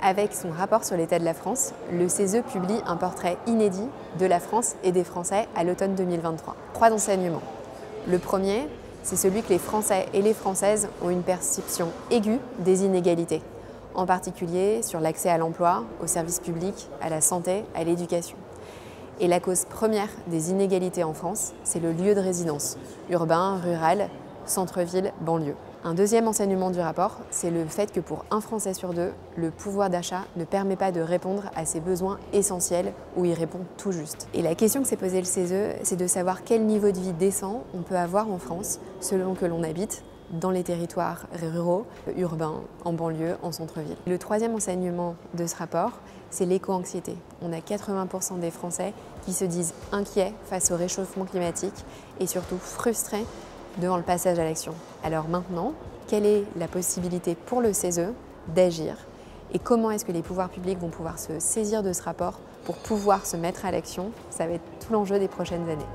Avec son rapport sur l'état de la France, le CESE publie un portrait inédit de la France et des Français à l'automne 2023. Trois enseignements. Le premier, c'est celui que les Français et les Françaises ont une perception aiguë des inégalités, en particulier sur l'accès à l'emploi, aux services publics, à la santé, à l'éducation. Et la cause première des inégalités en France, c'est le lieu de résidence, urbain, rural, centre-ville, banlieue. Un deuxième enseignement du rapport, c'est le fait que pour un Français sur deux, le pouvoir d'achat ne permet pas de répondre à ses besoins essentiels ou il répond tout juste. Et la question que s'est posée le CESE, c'est de savoir quel niveau de vie décent on peut avoir en France selon que l'on habite dans les territoires ruraux, urbains, en banlieue, en centre-ville. Le troisième enseignement de ce rapport, c'est l'éco-anxiété. On a 80% des Français qui se disent inquiets face au réchauffement climatique et surtout frustrés devant le passage à l'action. Alors maintenant, quelle est la possibilité pour le CESE d'agir et comment est-ce que les pouvoirs publics vont pouvoir se saisir de ce rapport pour pouvoir se mettre à l'action? Ça va être tout l'enjeu des prochaines années.